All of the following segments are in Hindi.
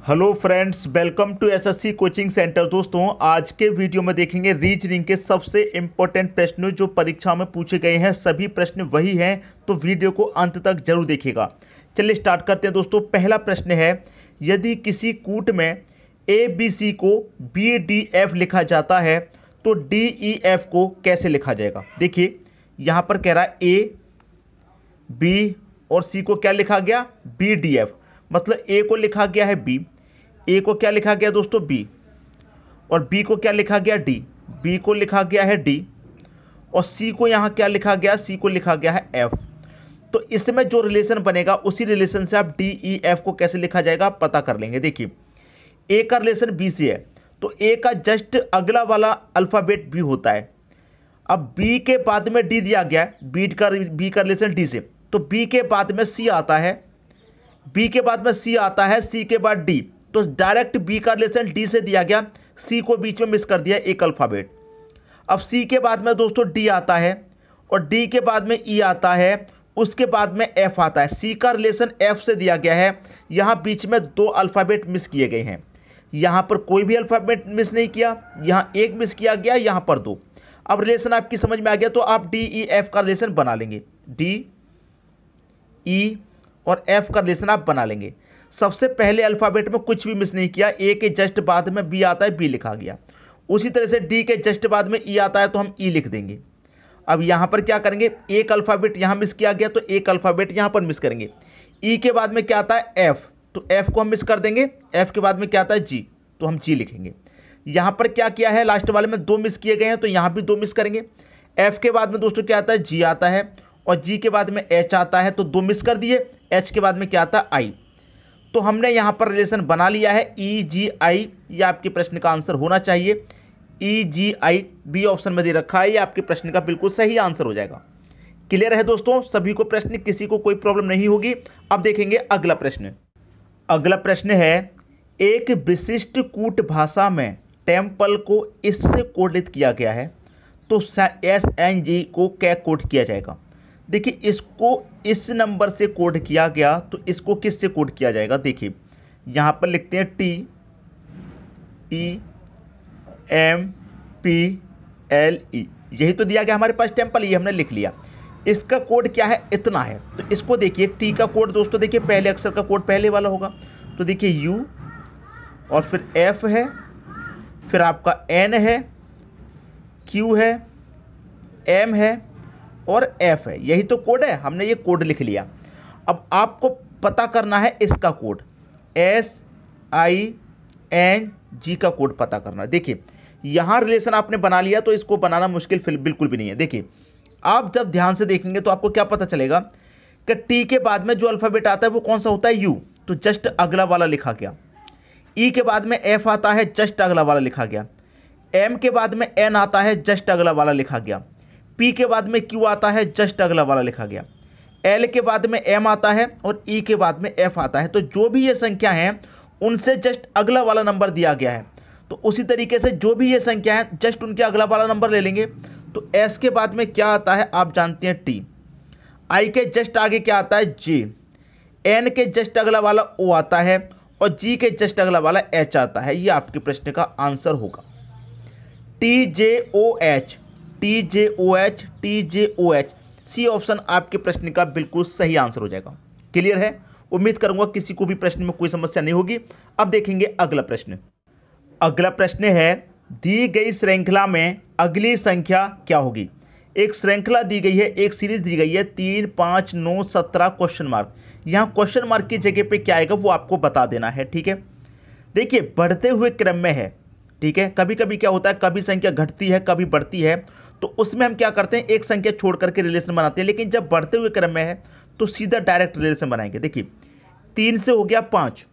Hello friends, welcome to SSC coaching centre. दोस्तों, आज के वीडियो में देखेंगे रीजनिंग के सबसे इम्पोर्टेंट प्रश्न जो परीक्षा में पूछे गए हैं। सभी प्रश्न वही हैं तो वीडियो को अंत तक ज़रूर देखिएगा। चलिए स्टार्ट करते हैं दोस्तों। पहला प्रश्न है, यदि किसी कूट में ए बी सी को बी डी एफ़ लिखा जाता है तो डी ई एफ़ को कैसे लिखा जाएगा? देखिए, यहाँ पर कह रहा है ए बी और सी को क्या लिखा गया? बी डी एफ़ मतलब ए को लिखा गया है बी ए को क्या लिखा गया दोस्तों? बी और बी को क्या लिखा गया? डी बी को लिखा गया है डी और सी को यहाँ क्या लिखा गया? सी को लिखा गया है एफ़ तो इसमें जो रिलेशन बनेगा, उसी रिलेशन से आप डी ई एफ़ को कैसे लिखा जाएगा? आप पता कर लेंगे। देखिए ए का रिलेशन बी से है तो ए का जस्ट अगला वाला अल्फ़ाबेट बी होता है। अब बी के बाद में डी दिया गया है बी का बी का रिलेशन डी से। तो बी के बाद में सी आता है बी के बाद में सी आता है, सी के बाद डी। तो डायरेक्ट बी का रिलेशन डी से दिया गया सी को बीच में मिस कर दिया एक अल्फ़ाबेट अब सी के बाद में दोस्तों डी आता है और डी के बाद में ई e आता है, उसके बाद में एफ़ आता है। सी का रिलेशन एफ़ से दिया गया है, यहाँ बीच में दो अल्फ़ाबेट मिस किए गए हैं। यहाँ पर कोई भी अल्फ़ाबेट मिस नहीं किया, यहाँ एक मिस किया गया, यहाँ पर दो। अब रिलेशन आपकी समझ में आ गया तो आप डी ई एफ़ का रिलेशन बना लेंगे। डी ई और एफ़ का रिलेशन आप बना लेंगे। सबसे पहले अल्फ़ाबेट में कुछ भी मिस नहीं किया ए के जस्ट बाद में बी आता है बी लिखा गया। उसी तरह से डी के जस्ट बाद में ई आता है तो हम ई लिख देंगे। अब यहाँ पर क्या करेंगे? एक अल्फ़ाबेट यहाँ मिस किया गया तो एक अल्फ़ाबेट यहाँ पर मिस करेंगे। ई के बाद में क्या आता है? एफ़ तो एफ़ को हम मिस कर देंगे। एफ़ के बाद में क्या आता है? जी तो हम जी लिखेंगे। यहाँ पर क्या किया है? लास्ट वाले में दो मिस किए गए हैं तो यहाँ भी दो मिस करेंगे। एफ़ के बाद में दोस्तों क्या आता है? जी आता है। और जी के बाद में एच आता है तो दो मिस कर दिए। एच के बाद में क्या आता? है आई तो हमने यहाँ पर रिलेशन बना लिया है ई जी आई ये आपके प्रश्न का आंसर होना चाहिए। ई जी आई बी ऑप्शन में दे रखा है, ये आपके प्रश्न का बिल्कुल सही आंसर हो जाएगा। क्लियर है दोस्तों? सभी को प्रश्न, किसी को कोई प्रॉब्लम नहीं होगी। अब देखेंगे अगला प्रश्न। अगला प्रश्न है, एक विशिष्ट कूट भाषा में टेंपल को इससे कोडित किया गया है तो एस एन जी को क्या कोड किया जाएगा? देखिए, इसको इस नंबर से कोड किया गया तो इसको किस से कोड किया जाएगा? देखिए, यहाँ पर लिखते हैं T E M P L E यही तो दिया गया हमारे पास टेंपल, ये हमने लिख लिया। इसका कोड क्या है? इतना है। तो इसको देखिए टी का कोड दोस्तों, देखिए, पहले अक्षर का कोड पहले वाला होगा। तो देखिए यू और फिर एफ़ है, फिर आपका एन है क्यू है एम है और एफ़ है, यही तो कोड है, हमने ये कोड लिख लिया। अब आपको पता करना है इसका code S I N G का कोड पता करना। है देखिए, यहाँ रिलेशन आपने बना लिया तो इसको बनाना मुश्किल फिर बिल्कुल भी नहीं है। देखिए, आप जब ध्यान से देखेंगे तो आपको क्या पता चलेगा कि टी के बाद में जो अल्फ़ाबेट आता है वो कौन सा होता है? यू तो जस्ट अगला वाला लिखा गया। ई e के बाद में एफ़ आता है जस्ट अगला वाला लिखा गया। एम के बाद में एन आता है जस्ट अगला वाला लिखा गया। पी के बाद में क्यू आता है जस्ट अगला वाला लिखा गया। एल के बाद में एम आता है और ई e के बाद में एफ़ आता है। तो जो भी ये संख्या है, उनसे जस्ट अगला वाला नंबर दिया गया है। तो उसी तरीके से जो भी ये संख्या है जस्ट उनके अगला वाला नंबर ले लेंगे। तो एस के बाद में क्या आता है, आप जानते हैं टी आई के जस्ट आगे क्या आता है जे एन के जस्ट अगला वाला ओ आता है और जी के जस्ट अगला वाला एच आता है। ये आपके प्रश्न का आंसर होगा। T J O H T J O H T J O H C option आपके प्रश्न का बिल्कुल सही आंसर हो जाएगा। क्लियर है? उम्मीद करूँगा किसी को भी प्रश्न में कोई समस्या नहीं होगी। अब देखेंगे अगला प्रश्न। अगला प्रश्न है, दी गई श्रृंखला में अगली संख्या क्या होगी? एक श्रृंखला दी गई है, एक सीरीज़ दी गई है, तीन, पाँच, नौ, सत्रह क्वेश्चन मार्क यहाँ क्वेश्चन मार्क की जगह पे क्या आएगा वो आपको बता देना है, ठीक है? देखिए, बढ़ते हुए क्रम में है, ठीक है? कभी कभी क्या होता है, कभी संख्या घटती है, कभी बढ़ती है। तो उसमें हम क्या करते हैं, एक संख्या छोड़ करके रिलेशन बनाते हैं, लेकिन जब बढ़ते हुए क्रम में है तो सीधा डायरेक्ट रिलेशन बनाएँगे। देखिए, तीन से हो गया पाँच।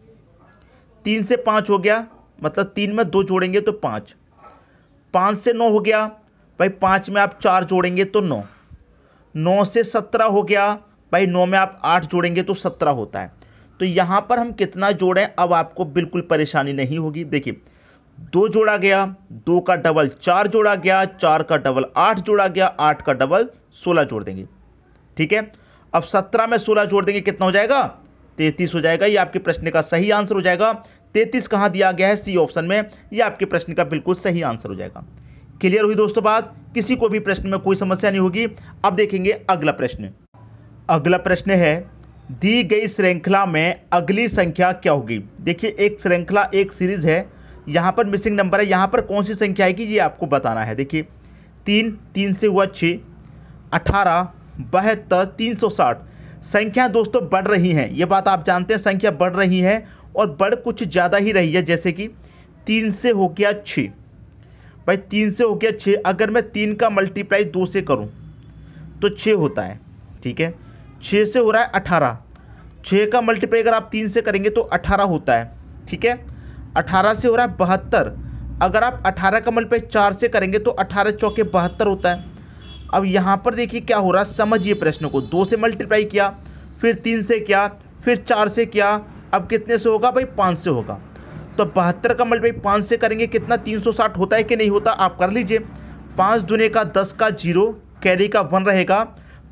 तीन से पाँच हो गया मतलब तीन में दो जोड़ेंगे तो पाँच। पाँच से नौ हो गया, भाई पाँच में आप चार जोड़ेंगे तो नौ। नौ से सत्रह हो गया, भाई नौ में आप आठ जोड़ेंगे तो सत्रह होता है। तो यहाँ पर हम कितना जोड़ें, अब आपको बिल्कुल परेशानी नहीं होगी। देखिए दो जोड़ा गया, दो का डबल चार जोड़ा गया, चार का डबल आठ जोड़ा गया, आठ का डबल सोलह जोड़ देंगे। ठीक है? अब सत्रह में सोलह जोड़ देंगे, कितना हो जाएगा? तैतीस हो जाएगा। ये आपके प्रश्न का सही आंसर हो जाएगा। तैतीस कहाँ दिया गया है? सी ऑप्शन में। ये आपके प्रश्न का बिल्कुल सही आंसर हो जाएगा। क्लियर हुई दोस्तों बात? किसी को भी प्रश्न में कोई समस्या नहीं होगी। अब देखेंगे अगला प्रश्न। अगला प्रश्न है, दी गई श्रृंखला में अगली संख्या क्या होगी? देखिए, एक श्रृंखला, एक सीरीज़ है। यहाँ पर मिसिंग नंबर है। यहाँ पर कौन सी संख्या आएगी? ये आपको बताना है। देखिए, तीन तीन से हुआ छः, अठारह, बहत्तर, तीन सौ साठ। संख्या दोस्तों बढ़ रही हैं। ये बात आप जानते हैं, संख्या बढ़ रही है और बढ़ कुछ ज़्यादा ही रही है, जैसे कि तीन से हो गया छः। भाई, तीन से हो गया छः, अगर मैं तीन का मल्टीप्लाई दो से करूँ तो छः होता है, ठीक है? छः से हो रहा है अठारह। छः का मल्टीप्लाई अगर आप तीन से करेंगे तो अठारह होता है, ठीक है? अठारह से हो रहा है बहत्तर। अगर आप अठारह का मल्टीप्लाई चार से करेंगे तो अठारह चौके बहत्तर होता है। अब यहाँ पर देखिए क्या हो रहा है, समझिए प्रश्न को। दो से मल्टीप्लाई किया, फिर तीन से किया, फिर चार से किया, अब कितने से होगा भाई? पाँच से होगा। तो बहत्तर का मल्टीप्लाई पाँच से करेंगे, कितना? तीन सौ साठ होता है कि नहीं होता? आप कर लीजिए। पाँच दुने का दस का ज़ीरो कैरी का वन रहेगा।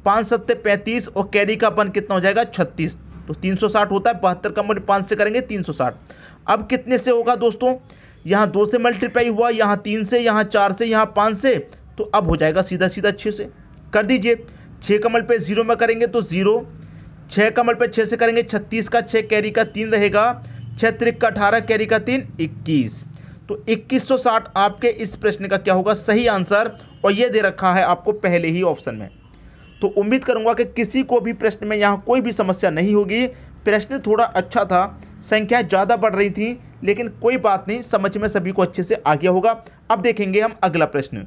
पाँच सत्ते पैंतीस और कैरी का वन कितना हो जाएगा? छत्तीस। तो तीन सौ साठ होता है, बहत्तर का मल्टी पाँच से करेंगे तीन सौ साठ। अब कितने से होगा दोस्तों? यहाँ दो से मल्टीप्लाई हुआ, यहाँ तीन से, यहाँ चार से, यहाँ पाँच से तो अब हो जाएगा सीधा सीधा छः से। कर दीजिए, छः कमल पे ज़ीरो में करेंगे तो ज़ीरो, छः कमल पे छः से करेंगे छत्तीस का छः कैरी का तीन रहेगा, छः त्रिक का अठारह कैरी का तीन, इक्कीस। तो इक्कीस सौ साठ आपके इस प्रश्न का क्या होगा? सही आंसर, और ये दे रखा है आपको पहले ही ऑप्शन में। तो उम्मीद करूँगा कि किसी को भी प्रश्न में यहाँ कोई भी समस्या नहीं होगी। प्रश्न थोड़ा अच्छा था, संख्या ज़्यादा बढ़ रही थी, लेकिन कोई बात नहीं, समझ में सभी को अच्छे से आ गया होगा। अब देखेंगे हम अगला प्रश्न।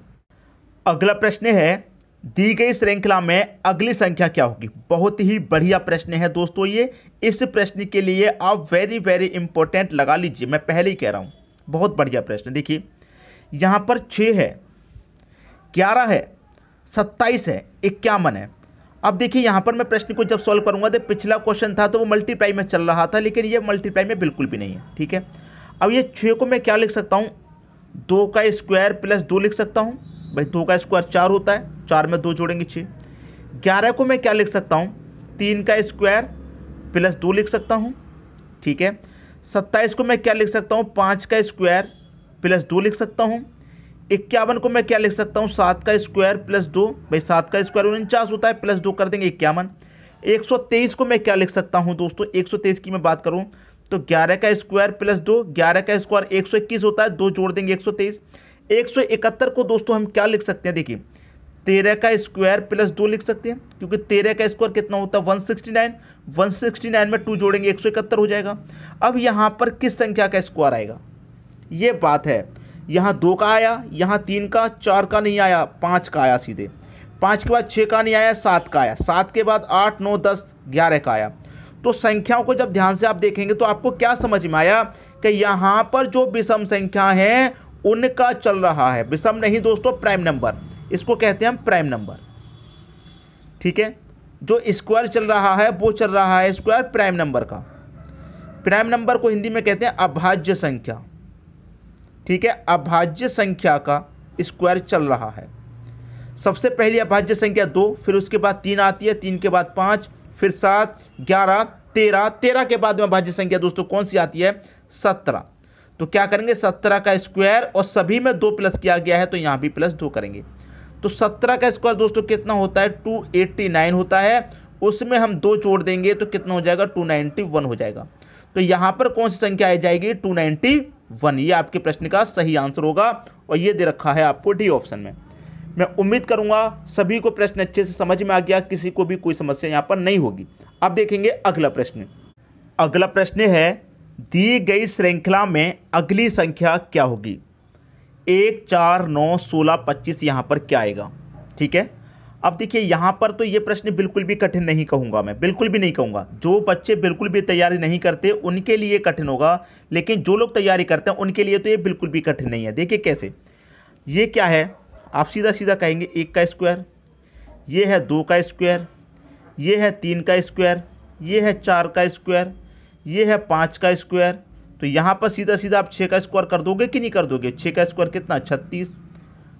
अगला प्रश्न है, दी गई श्रृंखला में अगली संख्या क्या होगी? बहुत ही बढ़िया प्रश्न है दोस्तों ये। इस प्रश्न के लिए आप वेरी वेरी इंपॉर्टेंट लगा लीजिए। मैं पहले ही कह रहा हूँ, बहुत बढ़िया प्रश्न। देखिए, यहाँ पर छः है, ग्यारह है सत्ताईस है, इक्यावन है। अब देखिए, यहाँ पर मैं प्रश्न को जब सॉल्व करूँगा तो पिछला क्वेश्चन था तो वो मल्टीप्लाई में चल रहा था, लेकिन ये मल्टीप्लाई में बिल्कुल भी नहीं है, ठीक है? अब ये छः को मैं क्या लिख सकता हूँ? दो का स्क्वायर प्लस दो लिख सकता हूँ। भाई, दो का स्क्वायर चार होता है, चार में दो जोड़ेंगे छः। ग्यारह को मैं क्या लिख सकता हूँ? तीन का स्क्वायर प्लस दो लिख सकता हूँ, ठीक है? सत्ताईस को मैं क्या लिख सकता हूँ? पाँच का स्क्वायर प्लस दो लिख सकता हूँ। इक्यावन को मैं क्या लिख सकता हूँ? सात का स्क्वायर प्लस दो, भाई सात का स्क्वायर उनचास होता है, प्लस दो कर देंगे इक्यावन। एक सौ तेईस को मैं क्या लिख सकता हूँ दोस्तों? एक सौ तेईस की मैं बात करूँ तो ग्यारह का स्क्वायर प्लस दो, ग्यारह का स्क्वायर एक सौ इक्कीस होता है, दो जोड़ देंगे एक सौ तेईस। एक सौ इकहत्तर को दोस्तों हम क्या लिख सकते हैं? देखिए, तेरह का स्क्वायर प्लस दो लिख सकते हैं, क्योंकि तेरह का स्क्वायर कितना होता है? One sixty nine. One sixty nine में टू जोड़ेंगे, एक सौ इकहत्तर हो जाएगा। अब यहाँ पर किस संख्या का स्क्वायर आएगा? ये बात है। यहाँ दो का आया, यहाँ तीन का, चार का नहीं आया, पाँच का आया सीधे। पाँच के बाद छः का नहीं आया, सात का आया। सात के बाद आठ, नौ, दस, ग्यारह का आया। तो संख्याओं को जब ध्यान से आप देखेंगे तो आपको क्या समझ में आया कि यहाँ पर जो विषम संख्या है, उनका चल रहा है। विषम नहीं दोस्तों, प्राइम नंबर। इसको कहते हैं हम प्राइम नंबर। ठीक है? जो स्क्वायर चल रहा है, वो चल रहा है स्क्वायर प्राइम नंबर का। प्राइम नंबर को हिंदी में कहते हैं अभाज्य संख्या। ठीक है, अभाज्य संख्या का स्क्वायर चल रहा है। सबसे पहली अभाज्य संख्या दो, फिर उसके बाद तीन आती है, तीन के बाद पाँच, फिर सात, ग्यारह, तेरह तेरह के बाद में अभाज्य संख्या दोस्तों कौन सी आती है? सत्रह। तो क्या करेंगे? सत्रह का स्क्वायर और सभी में दो प्लस किया गया है तो यहाँ भी प्लस दो करेंगे। तो सत्रह का स्क्वायर दोस्तों कितना होता है? टू एट्टी नाइन होता है। उसमें हम दो जोड़ देंगे तो कितना हो जाएगा? टू नाइन्टी वन हो जाएगा। तो यहाँ पर कौन सी संख्या आ जाएगी? Two ninety one. ये आपके प्रश्न का सही आंसर होगा और ये दे रखा है आपको डी ऑप्शन में। मैं उम्मीद करूँगा सभी को प्रश्न अच्छे से समझ में आ गया, किसी को भी कोई समस्या यहाँ पर नहीं होगी। अब देखेंगे अगला प्रश्न। अगला प्रश्न है, दी गई श्रृंखला में अगली संख्या क्या होगी? एक, चार, नौ, सोलह, पच्चीस यहाँ पर क्या आएगा? ठीक है? अब देखिए, यहाँ पर तो ये प्रश्न बिल्कुल भी कठिन नहीं कहूँगा मैं, बिल्कुल भी नहीं कहूँगा। जो बच्चे बिल्कुल भी तैयारी नहीं करते, उनके लिए कठिन होगा, लेकिन जो लोग तैयारी करते हैं, उनके लिए तो ये बिल्कुल भी कठिन नहीं है। देखिए कैसे, ये क्या है? आप सीधा सीधा कहेंगे, एक का स्क्वायर, ये है दो का स्क्वायर, ये है तीन का स्क्वायर, ये है चार का स्क्वायर, ये है पाँच का स्क्वायर। तो यहाँ पर सीधा सीधा आप छः का स्क्वायर कर दोगे कि नहीं कर दोगे? छः का स्क्वायर कितना? छत्तीस।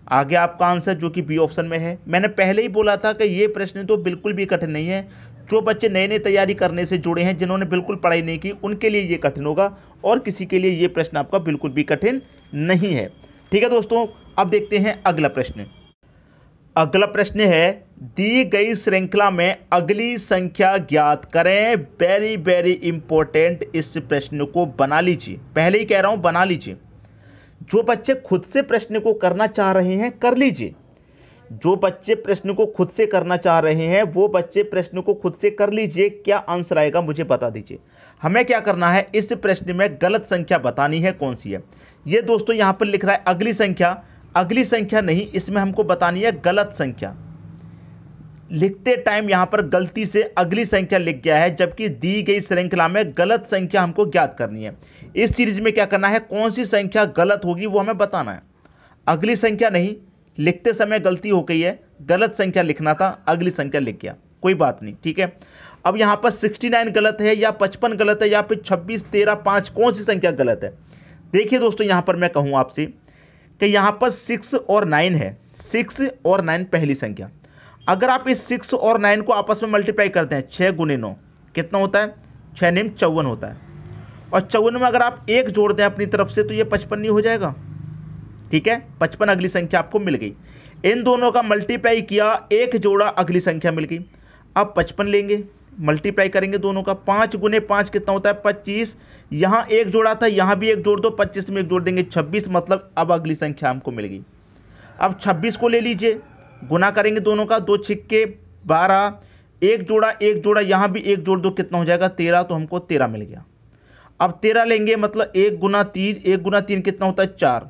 आगे आपका आंसर जो कि बी ऑप्शन में है। मैंने पहले ही बोला था कि ये प्रश्न तो बिल्कुल भी कठिन नहीं है। जो बच्चे नए नए तैयारी करने से जुड़े हैं, जिन्होंने बिल्कुल पढ़ाई नहीं की, उनके लिए ये कठिन होगा और किसी के लिए ये प्रश्न आपका बिल्कुल भी कठिन नहीं है। ठीक है दोस्तों, अब देखते हैं अगला प्रश्न। अगला प्रश्न है, दी गई श्रृंखला में अगली संख्या ज्ञात करें। वेरी वेरी इंपॉर्टेंट इस प्रश्न को बना लीजिए। पहले ही कह रहा हूँ, बना लीजिए। जो बच्चे खुद से प्रश्न को करना चाह रहे हैं, कर लीजिए। जो बच्चे प्रश्न को खुद से करना चाह रहे हैं, वो बच्चे प्रश्न को खुद से कर लीजिए। क्या आंसर आएगा, मुझे बता दीजिए। हमें क्या करना है, इस प्रश्न में गलत संख्या बतानी है, कौन सी है? ये दोस्तों, यहाँ पर लिख रहा है अगली संख्या। अगली संख्या नहीं, इसमें हमको बतानी है गलत संख्या। लिखते टाइम यहाँ पर गलती से अगली संख्या लिख गया है, जबकि दी गई श्रृंखला में गलत संख्या हमको ज्ञात करनी है। इस सीरीज़ में क्या करना है? कौन सी संख्या गलत होगी वो हमें बताना है। अगली संख्या नहीं, लिखते समय गलती हो गई है, गलत संख्या लिखना था, अगली संख्या लिख गया। कोई बात नहीं, ठीक है? अब यहाँ पर 69 गलत है या 55 गलत है या फिर 26 13 5 कौन सी संख्या गलत है? देखिए दोस्तों, यहाँ पर मैं कहूँ आपसे कि यहाँ पर सिक्स और नाइन है। सिक्स और नाइन पहली संख्या। अगर आप इस सिक्स और नाइन को आपस में मल्टीप्लाई करते हैं छः गुने नौ, कितना होता है? छः निम चौवन होता है। और चौवन में अगर आप एक जोड़ दें अपनी तरफ़ से तो ये पचपन नहीं हो जाएगा। ठीक है? पचपन अगली संख्या आपको मिल गई। इन दोनों का मल्टीप्लाई किया, एक जोड़ा अगली संख्या मिल गई। अब पचपन लेंगे मल्टीप्लाई करेंगे दोनों का। पाँच गुने पाँच कितना होता है? पच्चीस। यहाँ एक जोड़ा था, यहाँ भी एक जोड़ दो, पच्चीस में एक जोड़ देंगे, छब्बीस। मतलब अब अगली संख्या हमको मिल गई। अब छब्बीस को ले लीजिए। गुना करेंगे दोनों का दो छिक्के बारह एक जोड़ा एक जोड़ा यहाँ भी एक जोड़ दो कितना हो जाएगा? तेरह तो हमको तेरह मिल गया। अब तेरह लेंगे मतलब एक गुना तीन एक गुना तीन कितना होता है? चार।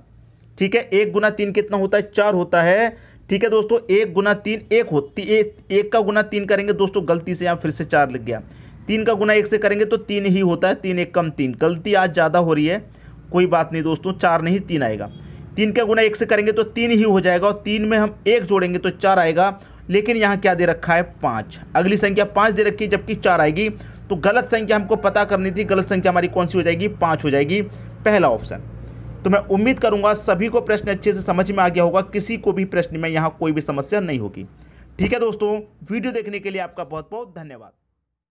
ठीक है? एक गुना तीन कितना होता है? चार होता है। ठीक है दोस्तों? एक गुना तीन एक होती एक, एक का गुना तीन करेंगे दोस्तों गलती से यहाँ फिर से चार लग गया। तीन का गुना एक से करेंगे तो तीन ही होता है तीन एक कम तीन। गलती आज ज़्यादा हो रही है। कोई बात नहीं दोस्तों चार नहीं तीन आएगा। तीन का गुना एक से करेंगे तो तीन ही हो जाएगा और तीन में हम एक जोड़ेंगे तो चार आएगा। लेकिन यहाँ क्या दे रखा है? पाँच। अगली संख्या पाँच दे रखी है, जबकि चार आएगी। तो गलत संख्या हमको पता करनी थी, गलत संख्या हमारी कौन सी हो जाएगी? पाँच हो जाएगी। पहला ऑप्शन। तो मैं उम्मीद करूँगा सभी को प्रश्न अच्छे से समझ में आ गया होगा, किसी को भी प्रश्न में यहाँ कोई भी समस्या नहीं होगी। ठीक है दोस्तों, वीडियो देखने के लिए आपका बहुत बहुत धन्यवाद।